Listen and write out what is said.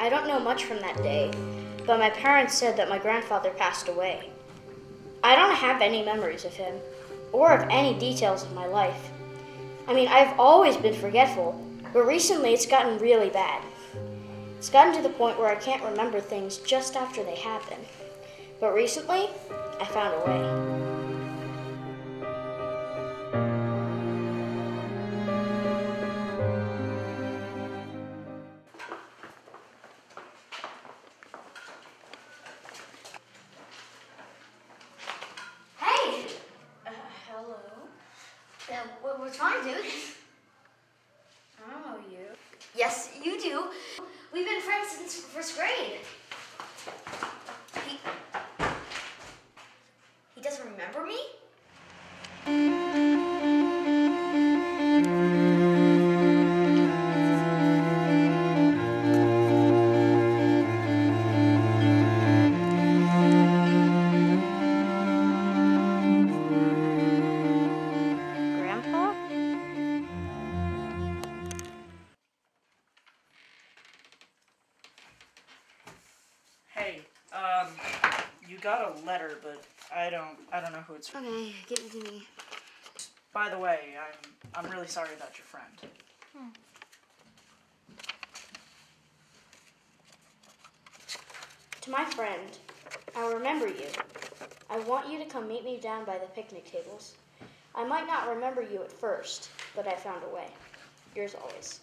I don't know much from that day, but my parents said that my grandfather passed away. I don't have any memories of him, or of any details of my life. I mean, I've always been forgetful, but recently it's gotten really bad. It's gotten to the point where I can't remember things just after they happen. But recently, I found a way. Uh, what, what's wrong, dude? I don't know you. Yes, you do. We've been friends since first grade. You got a letter, but I don't, I don't know who it's from. Okay, give it to me. By the way, I'm, I'm really sorry about your friend. Hmm. To my friend, I remember you. I want you to come meet me down by the picnic tables. I might not remember you at first, but I found a way. Yours always.